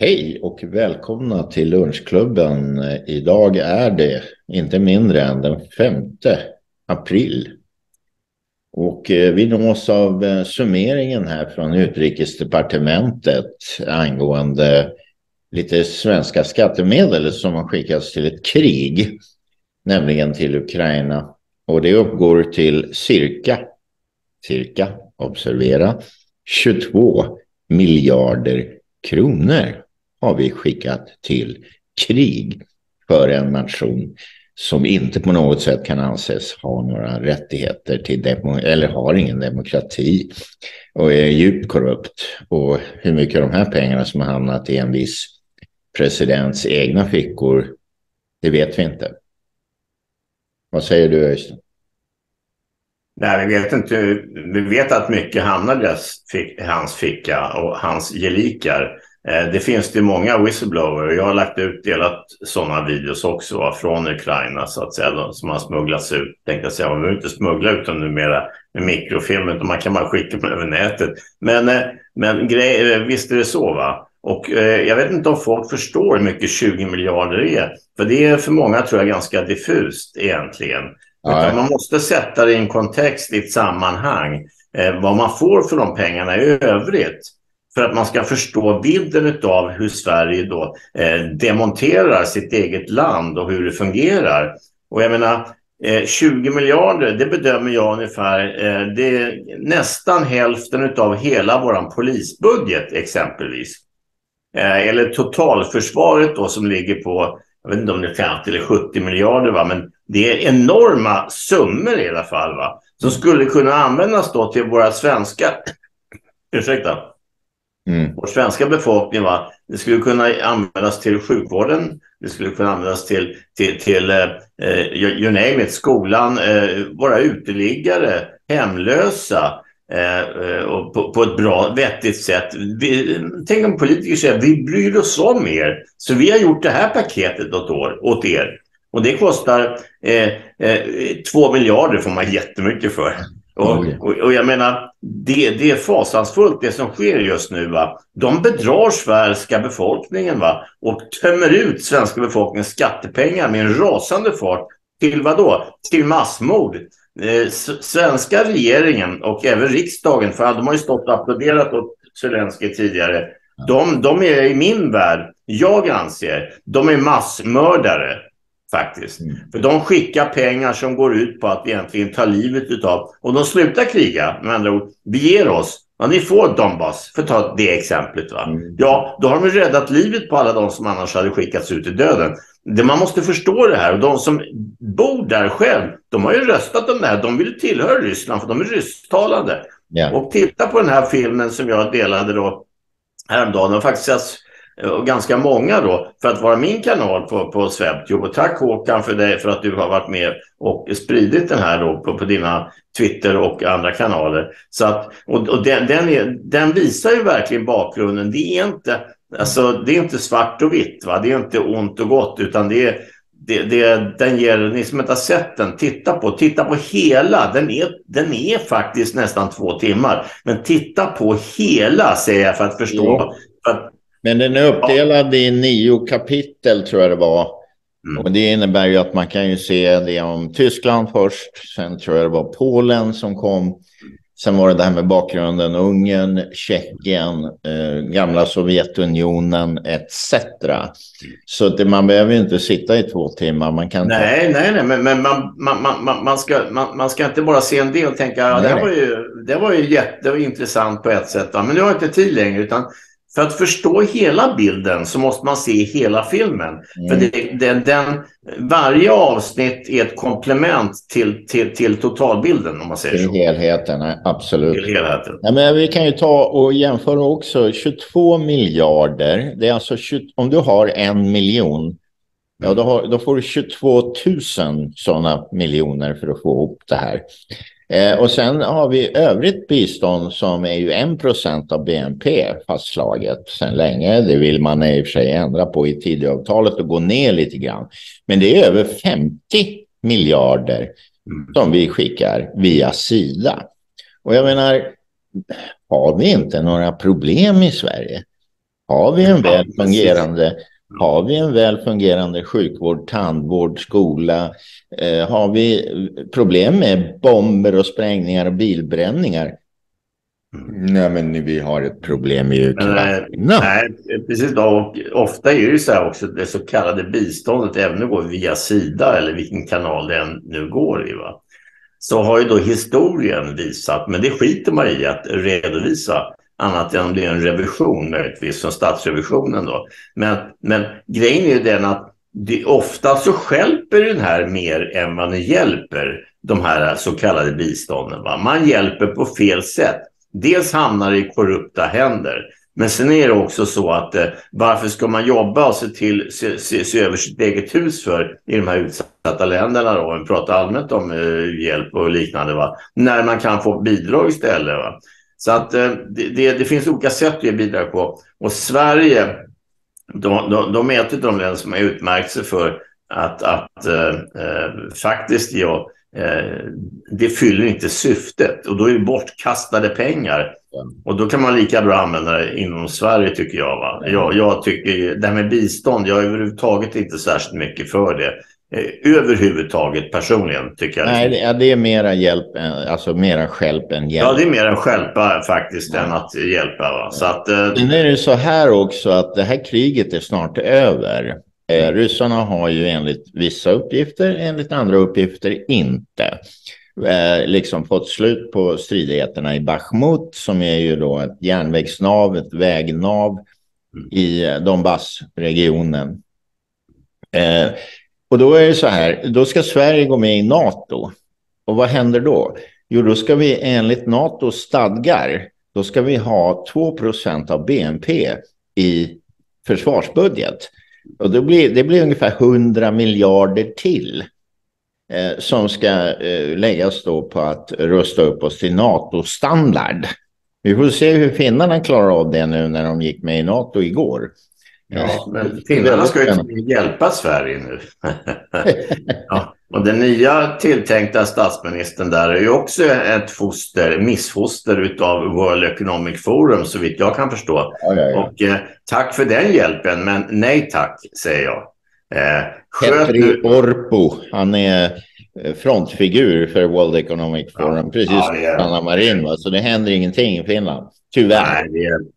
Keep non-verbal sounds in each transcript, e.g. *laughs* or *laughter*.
Hej och välkomna till lunchklubben. Idag är det inte mindre än den 5 april. Och eh, vi nås av eh, summeringen här från utrikesdepartementet angående lite svenska skattemedel som har skickats till ett krig, nämligen till Ukraina. Och det uppgår till cirka, cirka, observera, 22 miljarder kronor har vi skickat till krig för en nation som inte på något sätt kan anses ha några rättigheter till demo eller har ingen demokrati och är djupt korrupt. Och hur mycket av de här pengarna som har hamnat i en viss presidents egna fickor, det vet vi inte. Vad säger du Öystein? Nej, vi vet inte. Vi vet att mycket hamnade i hans ficka och hans gelikar. Eh, det finns det många whistleblower jag har lagt ut delat sådana videos också från Ukraina så att säga som har smugglats ut. Tänkte jag säga, man behöver inte smuggla ut dem numera med mikrofilm utan man kan bara skicka dem över nätet. Men, eh, men grej, eh, visst är det så va? Och eh, jag vet inte om folk förstår hur mycket 20 miljarder är. För det är för många tror jag ganska diffust egentligen. Ja. Man måste sätta det i en kontext, i ett sammanhang. Eh, vad man får för de pengarna i övrigt för att man ska förstå vidden av hur Sverige då eh, demonterar sitt eget land och hur det fungerar. Och jag menar, eh, 20 miljarder, det bedömer jag ungefär, eh, det är nästan hälften av hela vår polisbudget exempelvis. Eh, eller totalförsvaret då som ligger på, jag vet inte om det är 50 eller 70 miljarder, va? men det är enorma summor i alla fall. Va? Som skulle kunna användas då till våra svenska, *clears throat* ursäkta, Mm. Vår svenska befolkning, va, det skulle kunna användas till sjukvården, det skulle kunna användas till, till, till eh, eh you name it, skolan, eh, våra uteliggare, hemlösa eh, eh, och på, på, ett bra, vettigt sätt. Vi, tänk om politiker säger vi bryr oss om er, så vi har gjort det här paketet åt, år, åt er. Och det kostar eh, eh två miljarder får man jättemycket för. Och, och, och, jag menar, det, det är fasansfullt det som sker just nu. Va? De bedrar svenska befolkningen va? och tömmer ut svenska befolkningens skattepengar med en rasande fart. Till vad då? Till massmord. Eh, svenska regeringen och även riksdagen, för de har ju stått och applåderat åt Zelenskyj tidigare. De, de är i min värld, jag anser, de är massmördare faktiskt. Mm. För de skickar pengar som går ut på att egentligen ta livet utav, och de slutar kriga, med andra ord, vi ger oss. Ja, ni får Donbass, för att ta det exemplet. Va? Mm. Ja, då har de räddat livet på alla de som annars hade skickats ut i döden. Det man måste förstå det här, och de som bor där själv, de har ju röstat om det här. De vill tillhöra Ryssland, för de är rysktalande. Yeah. Och titta på den här filmen som jag delade då häromdagen. Och faktiskt och ganska många då för att vara min kanal på, på Swebtube. Och tack Håkan för, det, för att du har varit med och spridit den här då på, på dina Twitter och andra kanaler. Så att, och, och den, den, är, den visar ju verkligen bakgrunden. Det är inte, alltså, det är inte svart och vitt, va? det är inte ont och gott utan det är det, det, den ger, ni som inte har sett den, titta på, titta på hela. Den är, den är faktiskt nästan två timmar. Men titta på hela säger jag för att förstå. Ja. För att men den är uppdelad i nio kapitel tror jag det var. Mm. Och det innebär ju att man kan ju se det om Tyskland först. Sen tror jag det var Polen som kom. Sen var det det här med bakgrunden Ungern, Tjeckien, eh, gamla Sovjetunionen etc. Så det, man behöver ju inte sitta i två timmar. Man kan nej, ta... nej, nej, men, men man, man, man, man, ska, man, man ska inte bara se en del och tänka ja, det, var ju, det var ju jätteintressant på ett sätt. Va? Men nu har jag inte tid längre. Utan för att förstå hela bilden så måste man se hela filmen. Mm. För det, det, den, varje avsnitt är ett komplement till, till, till totalbilden om man säger till så. helheten, absolut. Till helheten. Ja, men vi kan ju ta och jämföra också 22 miljarder. Det är alltså 20, om du har en miljon Ja, då, har, då får du 22 000 sådana miljoner för att få ihop det här. Eh, och sen har vi övrigt bistånd som är ju 1 av BNP fastslaget sedan länge. Det vill man i och för sig ändra på i Tidöavtalet och gå ner lite grann. Men det är över 50 miljarder mm. som vi skickar via Sida. Och jag menar, har vi inte några problem i Sverige? Har vi en väl fungerande, har vi en väl fungerande sjukvård, tandvård, skola? Eh, har vi problem med bomber och sprängningar och bilbränningar? Mm. Nej, men vi har ett problem i Ukraina. Nej, precis. Och ofta är det så här också, det så kallade biståndet, även om det går via Sida eller vilken kanal det än nu går i, va? så har ju då historien visat, men det skiter man i att redovisa, annat än om det är en revision möjligtvis, som statsrevisionen då. Men, men grejen är ju den att det, ofta så skälper den här mer än vad den hjälper, de här så kallade bistånden. Va? Man hjälper på fel sätt. Dels hamnar det i korrupta händer. Men sen är det också så att eh, varför ska man jobba och se, till, se, se, se, över sitt eget hus för i de här utsatta länderna då? Vi pratar allmänt om eh, hjälp och liknande. Va? När man kan få bidrag istället. Va? Så att eh, det, det, det, finns olika sätt att ge bidrag på. Och Sverige, de, de, de är ett av de länder som har utmärkt sig för att, att eh, eh faktiskt ja, Eh, det fyller inte syftet och då är det bortkastade pengar. Och då kan man lika bra använda det inom Sverige tycker jag. Va? Jag, jag tycker, det här med bistånd, jag är överhuvudtaget inte särskilt mycket för det. Eh, överhuvudtaget personligen tycker jag. Nej, det, det är mera hjälp, alltså mera hjälp än hjälp. Ja, det är mer en skälpa faktiskt ja. än att hjälpa. Va? Så att, eh... Sen är det så här också att det här kriget är snart över. Eh, ryssarna har ju enligt vissa uppgifter, enligt andra uppgifter inte eh, liksom fått slut på stridigheterna i Bachmut som är ju då ett järnvägsnav, ett vägnav i Donbassregionen. Eh, och då är det så här, då ska Sverige gå med i NATO. Och vad händer då? Jo, då ska vi enligt NATOs stadgar, då ska vi ha 2% av BNP i försvarsbudget. Och då blir, det blir ungefär 100 miljarder till eh, som ska eh, läggas då på att rusta upp oss till NATO-standard. Vi får se hur finnarna klarar av det nu när de gick med i NATO igår. Ja, men finnarna ska ju hjälpa Sverige nu. *laughs* ja. Och den nya tilltänkta statsministern där är ju också ett foster, missfoster av World Economic Forum så vitt jag kan förstå. Ja, ja, ja. Och eh, tack för den hjälpen, men nej tack, säger jag. Eh, Petri nu... Orpo, han är frontfigur för World Economic Forum, precis som Anna Marin. Va? Så det händer ingenting i Finland, tyvärr. Nej,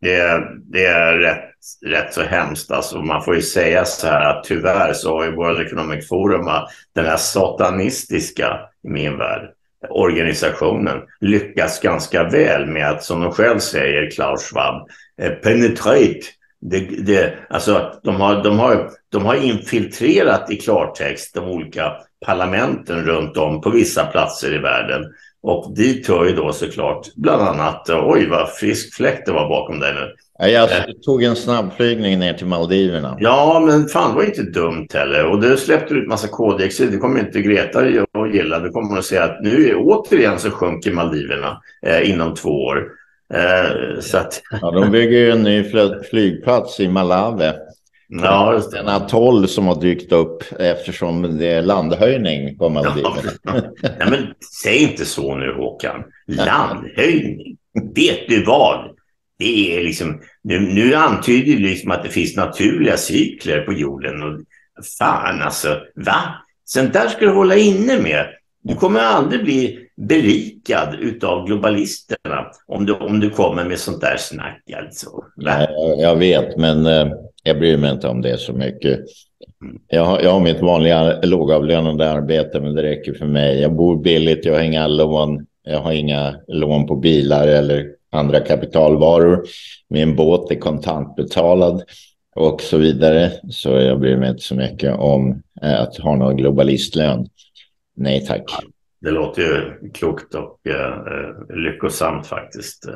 det, det, det är rätt rätt så hemskt. Alltså, man får ju säga så här att tyvärr så har ju World Economic Forum, den här satanistiska i min värld, organisationen lyckats ganska väl med att, som de själv säger, Klaus Schwab, eh, penetrate det, det, alltså, de, har, de, har, de har infiltrerat i klartext de olika parlamenten runt om på vissa platser i världen. Och dit hör ju då såklart bland annat, oj vad frisk fläkt det var bakom dig nu. Jag eh. tog en snabbflygning ner till Maldiverna. Ja, men fan det var inte dumt heller. Och du släppte ut massa koldioxid. Det kommer inte Greta att gilla. Du kommer att säga att nu återigen så sjunker Maldiverna eh, inom två år. Eh, så att... ja, de bygger ju en ny flygplats i Malawi. Ja, just det. En atoll som har dykt upp eftersom det är landhöjning på Maldiverna. *laughs* Ja, men säg inte så nu Håkan. Landhöjning. Vet du vad? det är liksom, nu, nu antyder det liksom att det finns naturliga cykler på jorden. Och fan alltså, va? Sånt där ska du hålla inne med. Du kommer aldrig bli berikad utav globalisterna om du, om du kommer med sånt där snack. Alltså. Nej, jag vet, men eh, jag bryr mig inte om det så mycket. Mm. Jag har, jag har mitt vanliga lågavlönade arbete, men det räcker för mig. Jag bor billigt, jag har inga lån. Jag har inga lån på bilar eller andra kapitalvaror. Min båt är kontantbetalad och så vidare. Så jag bryr mig inte så mycket om eh, att ha någon globalistlön. Nej tack. Det låter ju klokt och uh, lyckosamt faktiskt.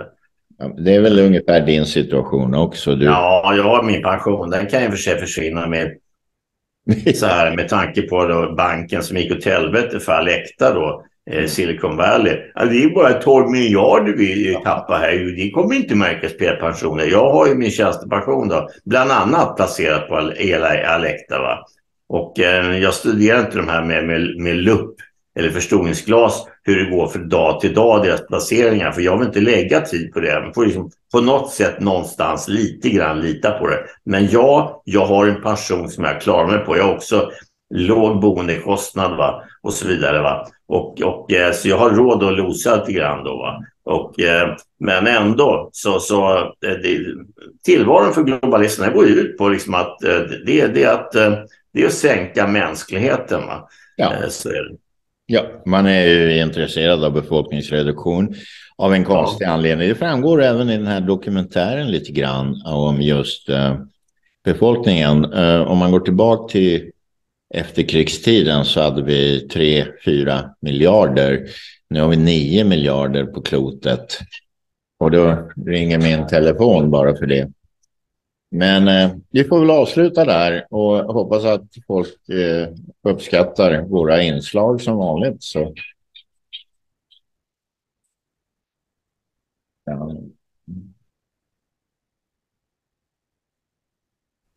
Det är väl ungefär din situation också. Du... Ja, jag har min pension. Den kan ju för sig försvinna med *laughs* så här med tanke på då banken som gick åt helvete för Alecta då Eh, Silicon Valley. Alltså, det är bara 12 miljarder vi tappar här. Det kommer inte märkas på pensioner. Jag har ju min tjänstepension då, bland annat placerat på Alecta. Va? Och eh, jag studerar inte de här med, med, med lupp eller förstoringsglas hur det går för dag till dag, deras placeringar. För jag vill inte lägga tid på det. Man får liksom på något sätt någonstans lite grann lita på det. Men ja, jag har en pension som jag klarar mig på. Jag har också låg boendekostnad va? och så vidare. Va? Och, och, eh, så jag har råd att losa lite grann då. Va? Och, eh, men ändå så, så eh, det, tillvaron för globalisterna går ut på liksom att det, det, att, det är att sänka mänskligheten. Va? Ja. Så är det. Ja, man är ju intresserad av befolkningsreduktion av en konstig ja. anledning. Det framgår även i den här dokumentären lite grann om just eh, befolkningen. Eh, om man går tillbaka till efterkrigstiden så hade vi 3-4 miljarder. Nu har vi 9 miljarder på klotet. Och då ringer min telefon bara för det. Men eh, vi får väl avsluta där och hoppas att folk eh, uppskattar våra inslag som vanligt. Så. Ja.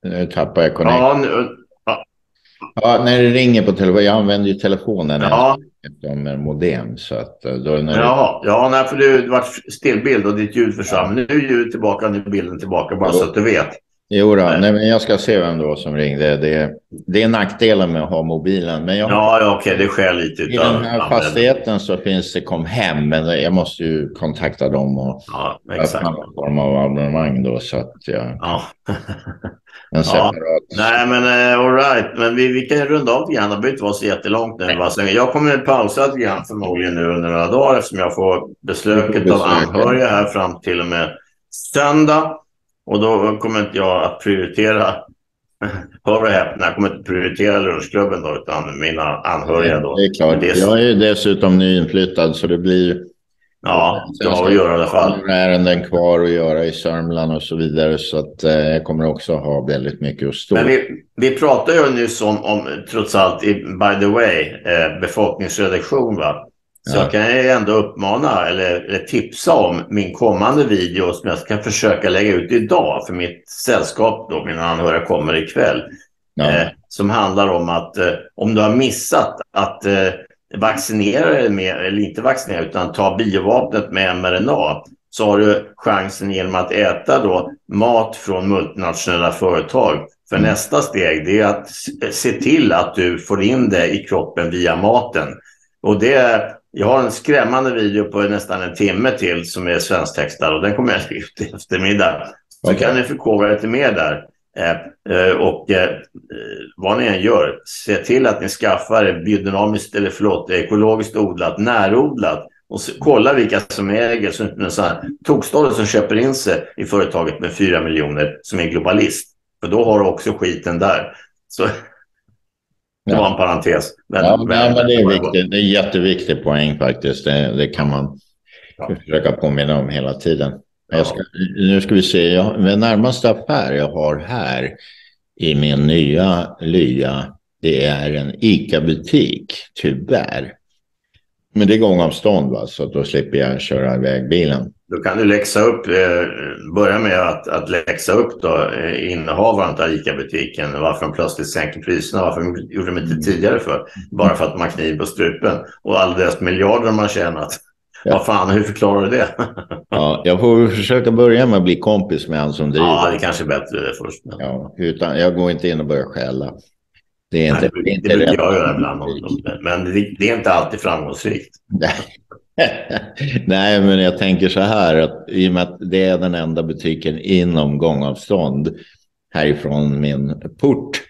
Nu tappar jag connection. Ja, nu, ja. ja, när det ringer på telefonen. Jag använder ju telefonen ja. Som modem. Så att eh, då när ja, det... ja nej, för det var stillbild och ditt ljud försvann. Ja. Nu är ljudet tillbaka, nu är bilden tillbaka, bara så att du vet. Jo, då. Nej, men jag ska se vem det var som ringde. Det, det är nackdelen med att ha mobilen. Men jag, ja, ja okej, det sker lite. I den här fastigheten så finns det kom hem, men jag måste ju kontakta dem och ja, exakt. någon form av abonnemang då. Så att jag... Ja. *laughs* en separat. Ja. Nej, men uh, all right. Men vi, vi kan runda av grann. Det behöver inte vara så jättelångt nu. Nej. Jag kommer pausa lite grann förmodligen nu under några dagar eftersom jag får besöket av anhöriga här fram till och med söndag. Och då kommer inte jag att prioritera, *laughs* hör och häpna, jag kommer inte prioritera lunchklubben då, utan mina anhöriga då. Det är klart. Det är... Jag är dessutom nyinflyttad så det blir Ja, det har att göra i alla fall. Jag har ärenden kvar att göra i Sörmland och så vidare. Så att, eh, jag kommer också ha väldigt mycket att stå. Men vi, vi pratar ju nyss om, om, trots allt, by the way, eh, befolkningsreduktion. Va? Så ja. jag kan ju ändå uppmana eller, eller, tipsa om min kommande video som jag ska försöka lägga ut idag för mitt sällskap då, mina anhöriga kommer ikväll. Ja. Eh, som handlar om att eh, om du har missat att eh, vaccinera dig med, eller inte vaccinera utan ta biovapnet med mRNA så har du chansen genom att äta då mat från multinationella företag. För mm. nästa steg det är att se till att du får in det i kroppen via maten. Och det jag har en skrämmande video på nästan en timme till som är svensktextad och den kommer jag lägga ut i eftermiddag. Så okay. kan ni förkovra lite mer där. Eh, eh, och eh, vad ni än gör, se till att ni skaffar biodynamiskt eller förlåt, ekologiskt odlat, närodlat och kolla vilka som äger, så sån här tokstolle som köper in sig i företaget med fyra miljoner som är globalist. För då har du också skiten där. Så det var en parentes. Men, ja, men, men det, är viktigt. det är en jätteviktig poäng faktiskt. Det, det kan man ja. försöka påminna om hela tiden. Ska, nu ska vi se. Jag, den närmaste affär jag har här i min nya lya, det är en ICA-butik, tyvärr. Men det är gångavstånd, va? så då slipper jag köra iväg bilen. Då kan du läxa upp, eh, börja med att, att läxa upp då, eh, innehavaren av ICA-butiken varför de plötsligt sänker priserna, varför de gjorde de inte tidigare för. Bara för att man kniv på strupen och alla deras miljarder de har tjänat. Ja. Vad fan, hur förklarar du det? ja, jag får försöka börja med att bli kompis med han som driver. Ja, det är kanske är bättre det först. Men... Ja, utan jag går inte in och börjar skälla. Det är inte, Nej, det, inte det brukar jag göra ibland. Men det, det är inte alltid framgångsrikt. *laughs* Nej, men jag tänker så här att i och med att det är den enda butiken inom gångavstånd härifrån min port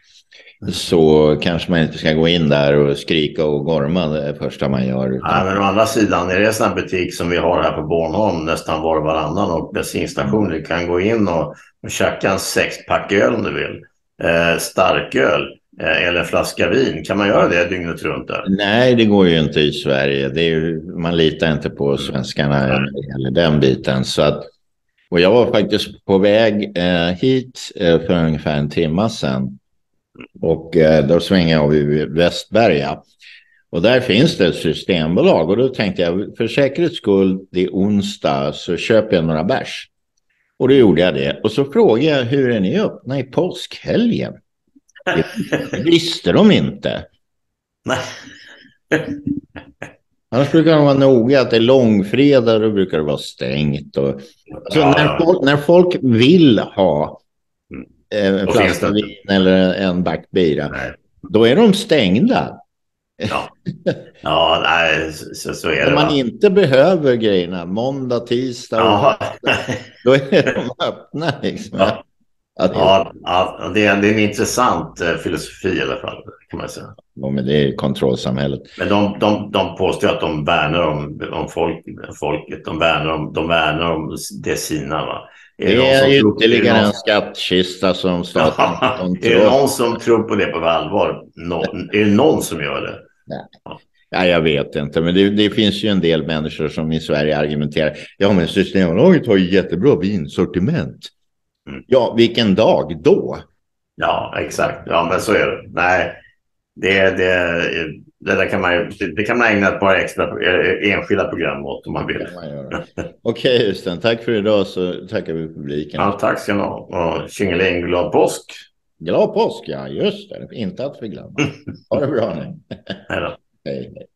så kanske man inte ska gå in där och skrika och gorma det första man gör. Utan... Nej, men å andra sidan är det en sån butik som vi har här på Bornholm nästan var och varannan och bensinstation. Du kan gå in och, och tjacka en sexpack öl om du vill. Eh, starköl. Eh, eller en flaska vin. Kan man göra det dygnet runt? Där? Nej, det går ju inte i Sverige. Det är, man litar inte på svenskarna eller den biten. Så att, och jag var faktiskt på väg eh, hit eh, för ungefär en timme sedan. Och eh, då svänger jag i Västberga. Och där finns det ett systembolag. Och då tänkte jag, för säkerhets skull, det är onsdag, så köper jag några bärs. Och då gjorde jag det. Och så frågade jag, hur är ni öppna i påskhelgen? Det *laughs* visste de inte. Nej. *laughs* Annars brukar de vara noga att det är långfredag, då brukar det vara stängt. Och... Så Ja, när, folk, när folk vill ha eh, en flaska vin eller en back bira, då är de stängda. Ja, *laughs* ja nej, så, så är det. Om man Va? inte behöver grejerna, måndag, tisdag, Ja, då är de öppna. Liksom. Ja. Att, ja, ja det, är, det är en intressant eh, filosofi i alla fall, kan man säga. Ja, men det är kontrollsamhället. Men de, de, de påstår att de värnar om, om folk, folket. De värnar om, de värnar om det sina. Va? Det någon är ytterligare är det en någon- skattkista som staten Ja, är det någon som tror på det på allvar? Nå, är det någon som gör det? Ja, jag vet inte, men det, det finns ju en del människor som i Sverige argumenterar. Ja, men Systembolaget har ju jättebra vinsortiment. Mm. Ja, vilken dag då? Ja, exakt. Ja, men så är det. Nej, det, det, det där kan man ju, det, kan man ägna ett par extra eh, enskilda program åt om man vill. Okej, Östen, tack för idag så tackar vi publiken. Ja, tack ska ni ha. Och tjingeling, glad påsk. Glad påsk, ja, just det. Inte att förglömma. *laughs* Ha det bra nu. Hej, hej.